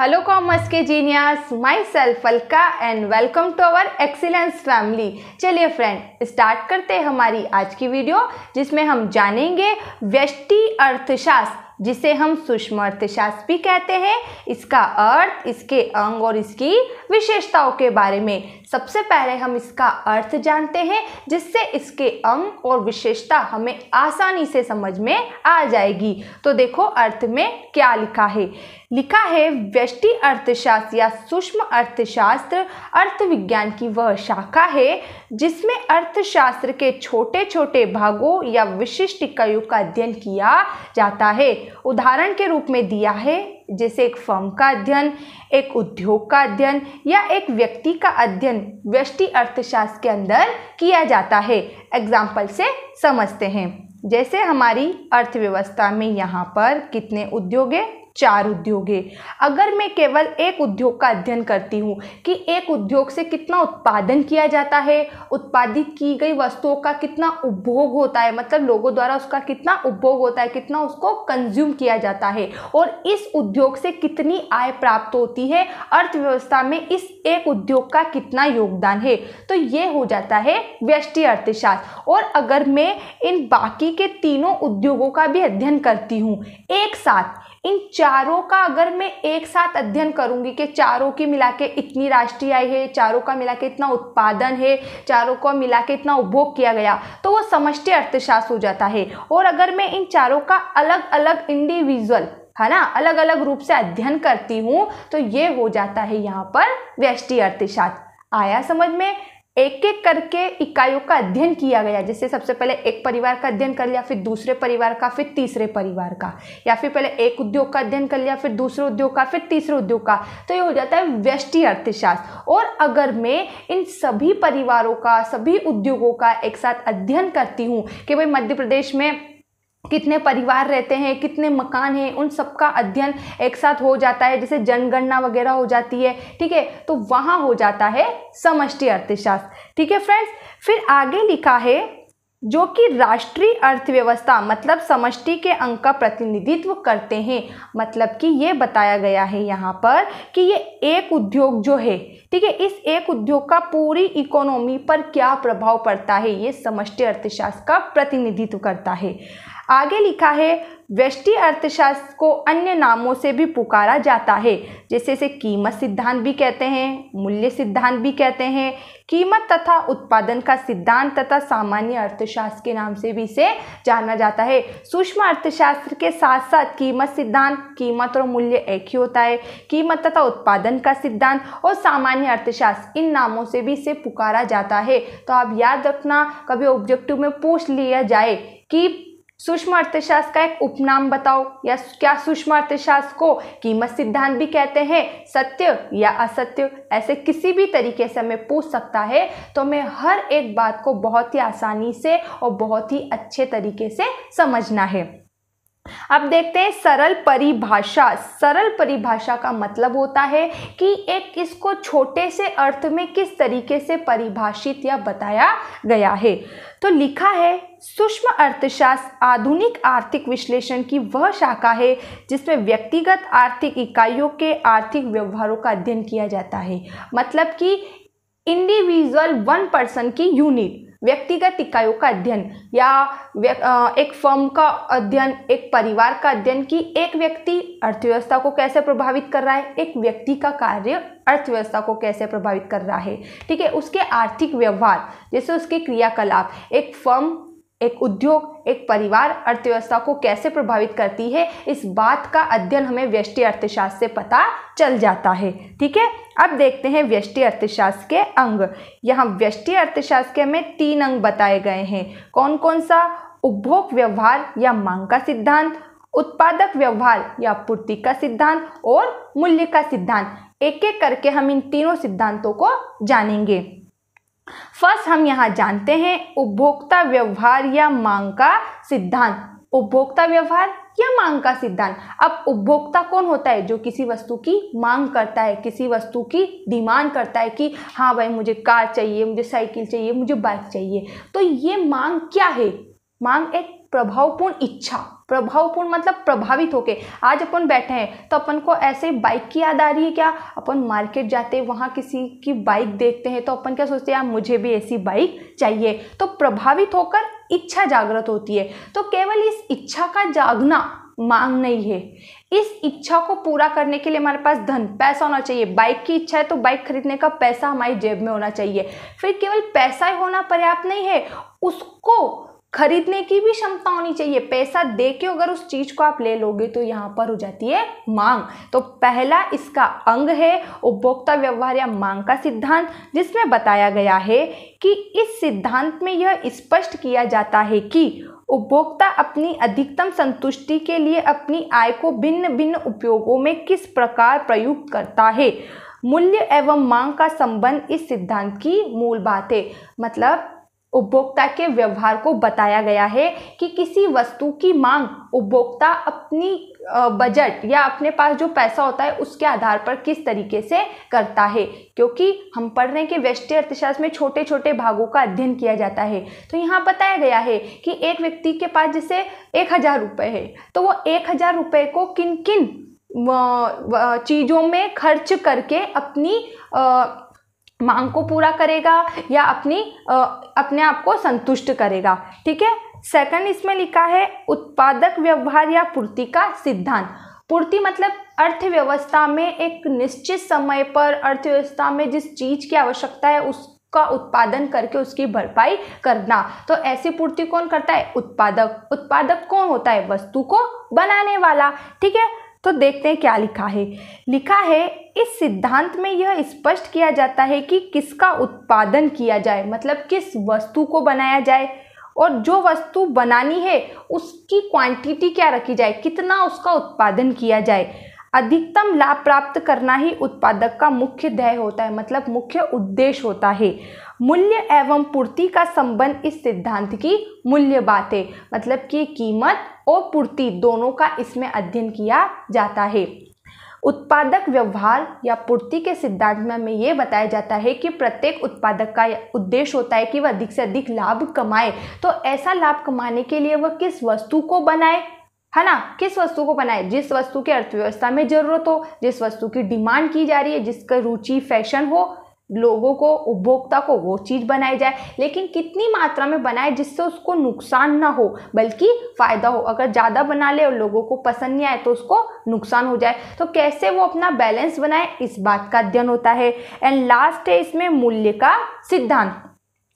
Hello commerce के genius myself Alka and welcome to our excellence family चलिए friend start करते हैं हमारी आज की वीडियो जिसमें हम जानेंगे व्यष्टि अर्थशास्त्र, जिसे हम सूक्ष्म अर्थशास्त्र भी कहते हैं। इसका अर्थ, इसके अंग और इसकी विशेषताओं के बारे में। सबसे पहले हम इसका अर्थ जानते हैं, जिससे इसके अंग और विशेषता हमें आसानी से समझ में आ जाएगी। तो देखो अर्थ में क्या लिखा है। लिखा है, व्यष्टि अर्थशास्त्र या सूक्ष्म अर्थशास्त्र अर्थ विज्ञान की वह शाखा है, जिसमें अर्थशास्त्र के छोटे छोटे भागों या विशिष्ट इकाइयों का अध्ययन किया जाता है। उदाहरण के रूप में दिया है जैसे एक फर्म का अध्ययन, एक उद्योग का अध्ययन या एक व्यक्ति का अध्ययन व्यष्टि अर्थशास्त्र के अंदर किया जाता है। एग्ज़ाम्पल से समझते हैं। जैसे हमारी अर्थव्यवस्था में यहाँ पर कितने उद्योग है? चार उद्योग। है अगर मैं केवल एक उद्योग का अध्ययन करती हूँ कि एक उद्योग से कितना उत्पादन किया जाता है, उत्पादित की गई वस्तुओं का कितना उपभोग होता है मतलब लोगों द्वारा उसका कितना उपभोग होता है, कितना उसको कंज्यूम किया जाता है और इस उद्योग से कितनी आय प्राप्त होती है, अर्थव्यवस्था में इस एक उद्योग का कितना योगदान है तो ये हो जाता है व्यष्टि अर्थशास्त्र। और अगर मैं इन बाकी के तीनों उद्योगों का भी अध्ययन करती हूँ, एक साथ इन चारों का अगर मैं एक साथ अध्ययन करूँगी कि चारों की मिला के इतनी राष्ट्रीय आय है, चारों का मिला के इतना उत्पादन है, चारों को मिला के इतना उपभोग किया गया तो वो समष्टि अर्थशास्त्र हो जाता है। और अगर मैं इन चारों का अलग अलग इंडिविजुअल है ना अलग अलग रूप से अध्ययन करती हूँ तो ये हो जाता है यहाँ पर व्यष्टि अर्थशास्त्र। आया समझ में? एक एक करके इकाइयों का अध्ययन किया गया, जैसे सबसे पहले एक परिवार का अध्ययन कर लिया, फिर दूसरे परिवार का, फिर तीसरे परिवार का, या फिर पहले एक उद्योग का अध्ययन कर लिया, फिर दूसरे उद्योग का, फिर तीसरे उद्योग का तो ये हो जाता है व्यष्टि अर्थशास्त्र। और अगर मैं इन सभी परिवारों का, सभी उद्योगों का एक साथ अध्ययन करती हूँ कि भाई मध्य प्रदेश में कितने परिवार रहते हैं, कितने मकान हैं, उन सब का अध्ययन एक साथ हो जाता है, जैसे जनगणना वगैरह हो जाती है, ठीक है? तो वहाँ हो जाता है समष्टि अर्थशास्त्र, ठीक है फ्रेंड्स फिर आगे लिखा है जो कि राष्ट्रीय अर्थव्यवस्था मतलब समष्टि के अंक का प्रतिनिधित्व करते हैं। मतलब कि ये बताया गया है यहाँ पर कि ये एक उद्योग जो है, ठीक है? इस एक उद्योग का पूरी इकोनॉमी पर क्या प्रभाव पड़ता है? ये समष्टि अर्थशास्त्र का प्रतिनिधित्व करता है। आगे लिखा है, व्यष्टि अर्थशास्त्र को अन्य नामों से भी पुकारा जाता है, जैसे इसे कीमत सिद्धांत भी कहते हैं, मूल्य सिद्धांत भी कहते हैं। कीमत तथा उत्पादन का सिद्धांत तथा सामान्य अर्थशास्त्र के नाम से भी इसे जाना जाता है। सूक्ष्म अर्थशास्त्र के साथ साथ कीमत सिद्धांत, कीमत और मूल्य एक ही होता है। कीमत तथा उत्पादन का सिद्धांत और सामान्य अर्थशास्त्र इन नामों से भी इसे पुकारा जाता है। तो आप याद रखना, कभी ऑब्जेक्टिव में पूछ लिया जाए कि सूक्ष्म अर्थशास्त्र का एक उपनाम बताओ, या क्या सूक्ष्म अर्थशास्त्र को कीमत सिद्धांत भी कहते हैं? सत्य या असत्य? ऐसे किसी भी तरीके से मैं पूछ सकता है तो हमें हर एक बात को बहुत ही आसानी से और बहुत ही अच्छे तरीके से समझना है। अब देखते हैं सरल परिभाषा। सरल परिभाषा का मतलब होता है कि एक इसको छोटे से अर्थ में किस तरीके से परिभाषित या बताया गया है। तो लिखा है, सूक्ष्म अर्थशास्त्र आधुनिक आर्थिक विश्लेषण की वह शाखा है जिसमें व्यक्तिगत आर्थिक इकाइयों के आर्थिक व्यवहारों का अध्ययन किया जाता है। मतलब कि इंडिविजुअल वन पर्सन की यूनिट व्यक्तिगत इकाइयों का अध्ययन या एक फर्म का अध्ययन, एक परिवार का अध्ययन कि एक व्यक्ति अर्थव्यवस्था को कैसे प्रभावित कर रहा है, एक व्यक्ति का कार्य अर्थव्यवस्था को कैसे प्रभावित कर रहा है। ठीक है, उसके आर्थिक व्यवहार, जैसे उसके क्रियाकलाप, एक फर्म एक उद्योग, एक परिवार अर्थव्यवस्था को कैसे प्रभावित करती है, इस बात का अध्ययन हमें व्यष्टि अर्थशास्त्र से पता चल जाता है। ठीक है? अब देखते हैं व्यष्टि अर्थशास्त्र के अंग। यहाँ व्यष्टि अर्थशास्त्र के हमें तीन अंग बताए गए हैं। कौन कौन सा? उपभोग व्यवहार या मांग का सिद्धांत, उत्पादक व्यवहार या पूर्ति का सिद्धांत और मूल्य का सिद्धांत। एक एक करके हम इन तीनों सिद्धांतों को जानेंगे। फ़र्स्ट हम यहाँ जानते हैं उपभोक्ता व्यवहार या मांग का सिद्धांत। उपभोक्ता व्यवहार या मांग का सिद्धांत। अब उपभोक्ता कौन होता है जो किसी वस्तु की मांग करता है, किसी वस्तु की डिमांड करता है कि हाँ भाई, मुझे कार चाहिए, मुझे साइकिल चाहिए, मुझे बाइक चाहिए। तो ये मांग क्या है? मांग एक प्रभावपूर्ण इच्छा, प्रभावपूर्ण मतलब प्रभावित होके आज अपन बैठे हैं तो अपन को ऐसे बाइक की याद आ रही है क्या? अपन मार्केट जाते हैं वहाँ किसी की बाइक देखते हैं तो अपन क्या सोचते हैं, यार, मुझे भी ऐसी बाइक चाहिए। तो प्रभावित होकर इच्छा जागृत होती है। तो केवल इस इच्छा का जागना मांग नहीं है। इस इच्छा को पूरा करने के लिए हमारे पास धन, पैसा होना चाहिए। बाइक की इच्छा है तो बाइक खरीदने का पैसा हमारी जेब में होना चाहिए। फिर केवल पैसा ही होना पर्याप्त नहीं है, उसको खरीदने की भी क्षमता होनी चाहिए। पैसा दे के अगर उस चीज़ को आप ले लोगे तो यहाँ पर हो जाती है मांग। तो पहला इसका अंग है, उपभोक्ता व्यवहार या मांग का सिद्धांत, जिसमें बताया गया है कि इस सिद्धांत में यह स्पष्ट किया जाता है कि उपभोक्ता अपनी अधिकतम संतुष्टि के लिए अपनी आय को भिन्न भिन्न उपयोगों में किस प्रकार प्रयुक्त करता है। मूल्य एवं मांग का संबंध इस सिद्धांत की मूल बात है। मतलब उपभोक्ता के व्यवहार को बताया गया है कि किसी वस्तु की मांग उपभोक्ता अपनी बजट या अपने पास जो पैसा होता है उसके आधार पर किस तरीके से करता है। क्योंकि हम पढ़ रहे हैं कि व्यष्टि अर्थशास्त्र में छोटे छोटे भागों का अध्ययन किया जाता है। तो यहाँ बताया गया है कि एक व्यक्ति के पास जैसे एक हज़ार रुपये है तो वो एक हज़ार रुपये को किन किन चीज़ों में खर्च करके अपनी मांग को पूरा करेगा या अपनी अपने आप को संतुष्ट करेगा। ठीक है? सेकंड इसमें लिखा है उत्पादक व्यवहार या पूर्ति का सिद्धांत। पूर्ति मतलब अर्थव्यवस्था में एक निश्चित समय पर अर्थव्यवस्था में जिस चीज़ की आवश्यकता है उसका उत्पादन करके उसकी भरपाई करना। तो ऐसी पूर्ति कौन करता है? उत्पादक। उत्पादक कौन होता है? वस्तु को बनाने वाला। ठीक है? तो देखते हैं क्या लिखा है। लिखा है, इस सिद्धांत में यह स्पष्ट किया जाता है कि किसका उत्पादन किया जाए मतलब किस वस्तु को बनाया जाए और जो वस्तु बनानी है उसकी क्वांटिटी क्या रखी जाए, कितना उसका उत्पादन किया जाए। अधिकतम लाभ प्राप्त करना ही उत्पादक का मुख्य ध्येय होता है मतलब मुख्य उद्देश्य होता है। मूल्य एवं पूर्ति का संबंध इस सिद्धांत की मूल्य बात है मतलब कि कीमत और पूर्ति दोनों का इसमें अध्ययन किया जाता है। उत्पादक व्यवहार या पूर्ति के सिद्धांत में हमें यह बताया जाता है कि प्रत्येक उत्पादक का उद्देश्य होता है कि वह अधिक से अधिक लाभ कमाए। तो ऐसा लाभ कमाने के लिए वह किस वस्तु को बनाए? है ना? किस वस्तु को बनाए? जिस वस्तु की अर्थव्यवस्था में ज़रूरत हो, जिस वस्तु की डिमांड की जा रही है, जिसका रुचि, फ़ैशन हो, लोगों को, उपभोक्ता को वो चीज़ बनाई जाए। लेकिन कितनी मात्रा में बनाए जिससे उसको नुकसान ना हो, बल्कि फ़ायदा हो। अगर ज़्यादा बना ले और लोगों को पसंद नहीं आए तो उसको नुकसान हो जाए। तो कैसे वो अपना बैलेंस बनाए? इस बात का अध्ययन होता है। एंड लास्ट है इसमें मूल्य का सिद्धांत।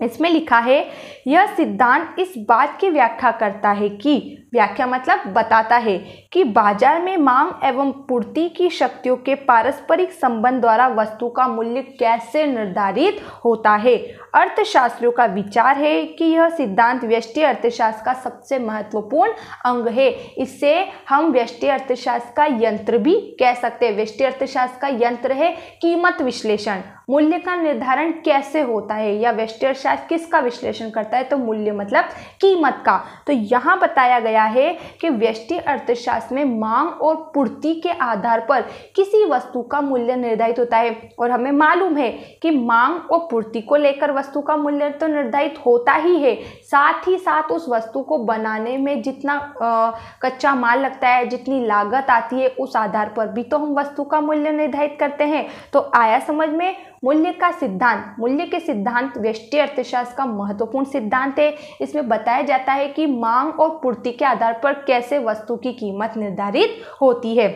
इसमें लिखा है, यह सिद्धांत इस बात की व्याख्या करता है कि, व्याख्या मतलब बताता है कि बाज़ार में मांग एवं पूर्ति की शक्तियों के पारस्परिक संबंध द्वारा वस्तु का मूल्य कैसे निर्धारित होता है। अर्थशास्त्रियों का विचार है कि यह सिद्धांत व्यष्टि अर्थशास्त्र का सबसे महत्वपूर्ण अंग है। इससे हम व्यष्टि अर्थशास्त्र का यंत्र भी कह सकते हैं। व्यष्टि अर्थशास्त्र का यंत्र है कीमत विश्लेषण। मूल्य का निर्धारण कैसे होता है या व्यष्टि अर्थशास्त्र किसका विश्लेषण करता है तो मूल्य मतलब कीमत का। तो यहाँ बताया गया है कि व्यष्टि अर्थशास्त्र में मांग और पूर्ति के आधार पर किसी वस्तु का मूल्य निर्धारित होता है। और हमें मालूम है कि मांग और पूर्ति को लेकर वस्तु का मूल्य तो निर्धारित होता ही है। साथ ही साथ उस वस्तु को बनाने में जितना आ, कच्चा माल लगता है जितनी लागत आती है उस आधार पर भी तो हम वस्तु का मूल्य निर्धारित करते हैं। तो आया समझ में? मूल्य का सिद्धांत, मूल्य के सिद्धांत व्यष्टि अर्थशास्त्र का महत्वपूर्ण सिद्धांत है। इसमें बताया जाता है कि मांग और पूर्ति के आधार पर कैसे वस्तु की कीमत निर्धारित होती है।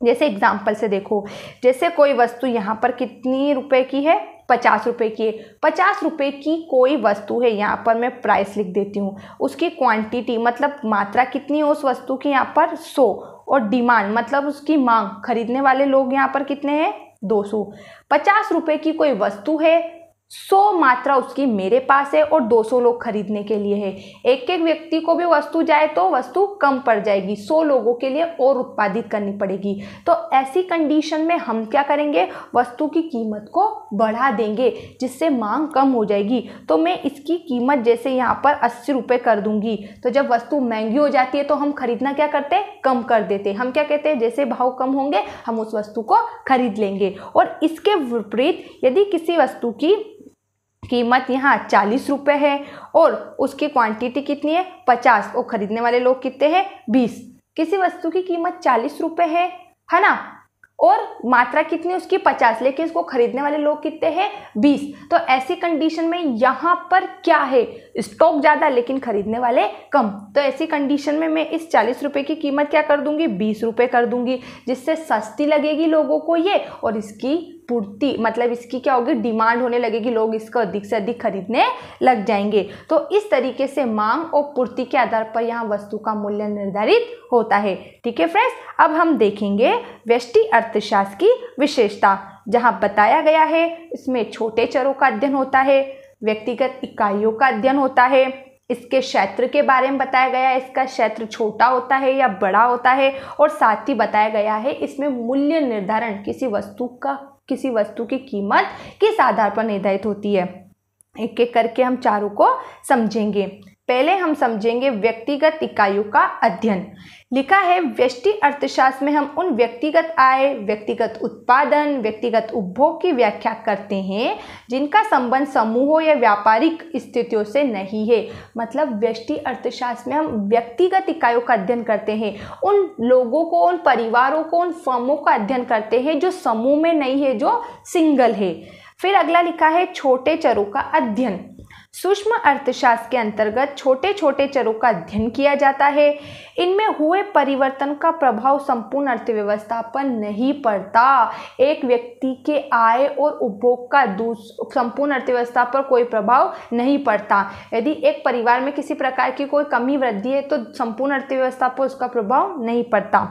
जैसे एग्ज़ाम्पल से देखो, जैसे कोई वस्तु यहाँ पर कितनी रुपए की है? पचास रुपए की पचास रुपए की कोई वस्तु है, यहाँ पर मैं प्राइस लिख देती हूँ। उसकी क्वांटिटी मतलब मात्रा कितनी है उस वस्तु की यहाँ पर? सौ। और डिमांड मतलब उसकी मांग, खरीदने वाले लोग यहाँ पर कितने हैं? दो सौ। पचास रुपये की कोई वस्तु है सौ मात्रा उसकी मेरे पास है और 200 लोग खरीदने के लिए है। एक एक व्यक्ति को भी वस्तु जाए तो वस्तु कम पड़ जाएगी। 100 लोगों के लिए और उत्पादित करनी पड़ेगी। तो ऐसी कंडीशन में हम क्या करेंगे? वस्तु की कीमत को बढ़ा देंगे, जिससे मांग कम हो जाएगी। तो मैं इसकी कीमत जैसे यहाँ पर अस्सी रुपये कर दूँगी। तो जब वस्तु महँगी हो जाती है तो हम खरीदना क्या करते? हैं कम कर देते। हम क्या कहते हैं? जैसे भाव कम होंगे, हम उस वस्तु को खरीद लेंगे। और इसके विपरीत यदि किसी वस्तु की कीमत यहाँ चालीस रुपये है और उसकी क्वांटिटी कितनी है? पचास। और ख़रीदने वाले लोग कितने हैं? बीस। किसी वस्तु की कीमत चालीस रुपये है है ना? और मात्रा कितनी उसकी? पचास। लेकिन इसको खरीदने वाले लोग कितने हैं? बीस। तो ऐसी कंडीशन में यहाँ पर क्या है? स्टॉक ज़्यादा, लेकिन खरीदने वाले कम। तो ऐसी कंडीशन में मैं इस चालीस रुपए की कीमत क्या कर दूँगी? बीस रुपये कर दूँगी, जिससे सस्ती लगेगी लोगों को ये। और इसकी पूर्ति मतलब इसकी क्या होगी? डिमांड होने लगेगी, लोग इसको अधिक से अधिक खरीदने लग जाएँगे। तो इस तरीके से मांग और पूर्ति के आधार पर यहाँ वस्तु का मूल्य निर्धारित होता है। ठीक है फ्रेंड्स अब हम देखेंगे व्यष्टि अर्थशास्त्र की विशेषता, जहाँ बताया गया है, इसमें छोटे चरों का अध्ययन होता है। व्यक्तिगत इकाइयों का अध्ययन होता है। इसके क्षेत्र के बारे में बताया गया है। इसका क्षेत्र छोटा होता है या बड़ा होता है और साथ ही बताया गया है इसमें मूल्य निर्धारण किसी वस्तु का, किसी वस्तु की कीमत किस आधार पर निर्धारित होती है। एक एक करके हम चारों को समझेंगे। पहले हम समझेंगे व्यक्तिगत इकाइयों का अध्ययन। लिखा है, व्यष्टि अर्थशास्त्र में हम उन व्यक्तिगत आय, व्यक्तिगत उत्पादन, व्यक्तिगत उपभोग की व्याख्या करते हैं, जिनका संबंध समूहों या व्यापारिक स्थितियों से नहीं है। मतलब व्यष्टि अर्थशास्त्र में हम व्यक्तिगत इकाइयों का अध्ययन करते हैं। उन लोगों को, उन परिवारों को, उन फर्मों का अध्ययन करते हैं जो समूह में नहीं है, जो सिंगल है। फिर अगला लिखा है, छोटे चरों का अध्ययन। सूक्ष्म अर्थशास्त्र के अंतर्गत छोटे छोटे चरों का अध्ययन किया जाता है। इनमें हुए परिवर्तन का प्रभाव संपूर्ण अर्थव्यवस्था पर नहीं पड़ता। एक व्यक्ति के आय और उपभोग का संपूर्ण अर्थव्यवस्था पर कोई प्रभाव नहीं पड़ता। यदि एक परिवार में किसी प्रकार की कोई कमी वृद्धि है तो संपूर्ण अर्थव्यवस्था पर उसका प्रभाव नहीं पड़ता।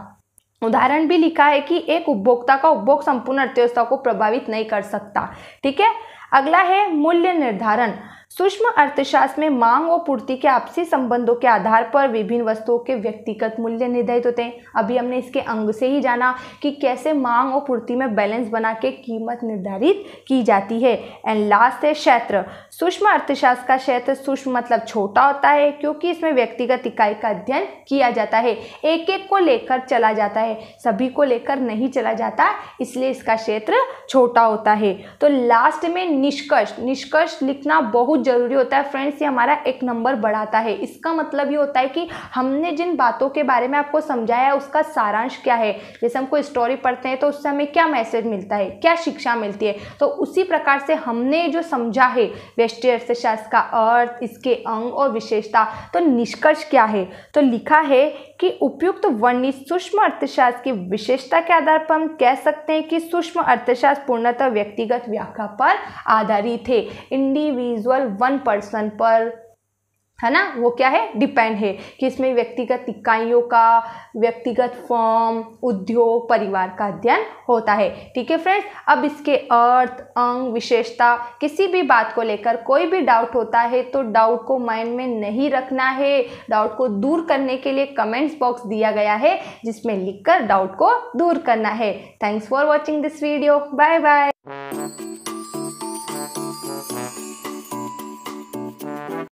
उदाहरण भी लिखा है कि एक उपभोक्ता का उपभोग संपूर्ण अर्थव्यवस्था को प्रभावित नहीं कर सकता। ठीक है? अगला है मूल्य निर्धारण। सूक्ष्म अर्थशास्त्र में मांग और पूर्ति के आपसी संबंधों के आधार पर विभिन्न वस्तुओं के व्यक्तिगत मूल्य निर्धारित होते हैं। अभी हमने इसके अंग से ही जाना कि कैसे मांग और पूर्ति में बैलेंस बना के कीमत निर्धारित की जाती है। एंड लास्ट है क्षेत्र। सूक्ष्म अर्थशास्त्र का क्षेत्र सूक्ष्म मतलब छोटा होता है, क्योंकि इसमें व्यक्तिगत इकाई का अध्ययन किया जाता है। एक एक को लेकर चला जाता है, सभी को लेकर नहीं चला जाता, इसलिए इसका क्षेत्र छोटा होता है। तो लास्ट में निष्कर्ष। निष्कर्ष लिखना बहुत ज़रूरी होता है। फ्रेंड्स ये हमारा एक नंबर बढ़ाता है। इसका मतलब ये होता है कि हमने जिन बातों के बारे में आपको समझाया है, उसका सारांश क्या है? जैसे हम कोई स्टोरी पढ़ते हैं तो उससे हमें क्या मैसेज मिलता है? क्या शिक्षा मिलती है? तो उसी प्रकार से हमने जो समझा है, व्यष्टि अर्थशास्त्र का अर्थ, इसके अंग और विशेषता तो निष्कर्ष क्या है? तो लिखा है कि उपयुक्त वर्णित सूक्ष्म अर्थशास्त्र की विशेषता के आधार पर हम कह सकते हैं कि सूक्ष्म अर्थशास्त्र पूर्णतः व्यक्तिगत व्याख्या पर आधारित है। इंडिविजुअल वन पर्सन पर है ना? वो क्या है? डिपेंड है कि इसमें व्यक्तिगत इकाइयों का, व्यक्तिगत फॉर्म उद्योग, परिवार का अध्ययन होता है। ठीक है फ्रेंड्स अब इसके अर्थ, अंग, विशेषता, किसी भी बात को लेकर कोई भी डाउट होता है तो डाउट को माइंड में नहीं रखना है। डाउट को दूर करने के लिए कमेंट्स बॉक्स दिया गया है, जिसमें लिखकर डाउट को दूर करना है। Thanks for watching this video bye bye